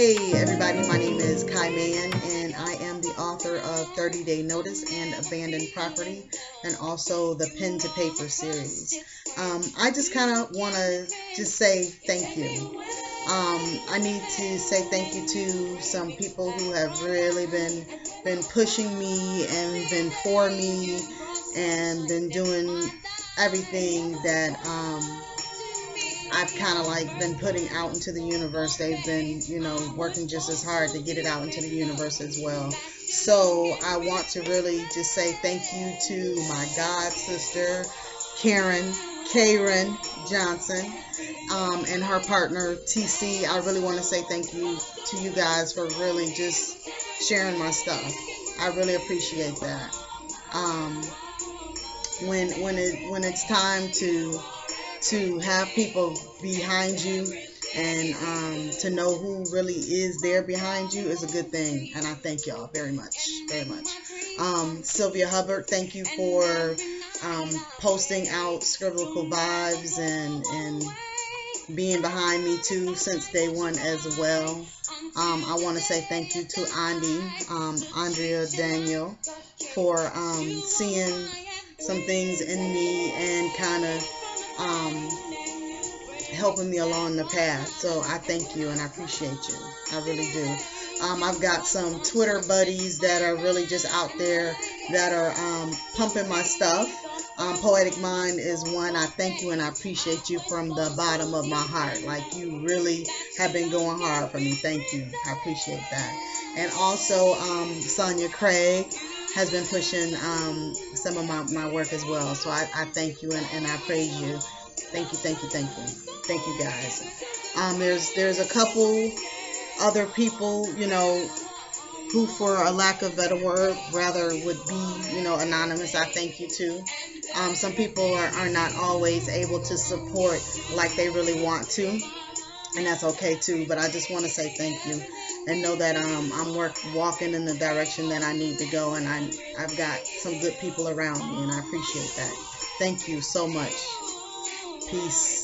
Hey everybody, my name is Kai Mann and I am the author of 30 Day Notice and Abandoned Property and also the Pen to Paper series. Um, I just kind of want to just say thank you. Um, I need to say thank you to some people who have really been been pushing me and been for me and been doing everything that um, I've kind of like been putting out into the universe. They've been, you know, working just as hard to get it out into the universe as well. So I want to really just say thank you to my god sister, Karen, Karen Johnson, um, and her partner TC. I really want to say thank you to you guys for really just sharing my stuff. I really appreciate that. Um, when when it when it's time to to have people behind you and um, to know who really is there behind you is a good thing. And I thank y'all very much, very much. Um, Sylvia Hubbard, thank you for um, posting out Scribblical Vibes and, and being behind me too since day one as well. Um, I want to say thank you to Andy, um, Andrea Daniel, for um, seeing some things in me and kind helping me along the path. So I thank you and I appreciate you. I really do. Um, I've got some Twitter buddies that are really just out there that are um, pumping my stuff. Um, Poetic Mind is one. I thank you and I appreciate you from the bottom of my heart. Like you really have been going hard for me. Thank you. I appreciate that. And also um, Sonya Craig has been pushing um, some of my, my work as well. So I, I thank you and, and I praise you. Thank you, thank you, thank you. Thank you guys. Um, there's there's a couple other people, you know, who for a lack of better word rather would be, you know, anonymous. I thank you too. Um, some people are, are not always able to support like they really want to. And that's okay too. But I just want to say thank you and know that um, I'm work, walking in the direction that I need to go, and I, I've got some good people around me, and I appreciate that. Thank you so much. Peace.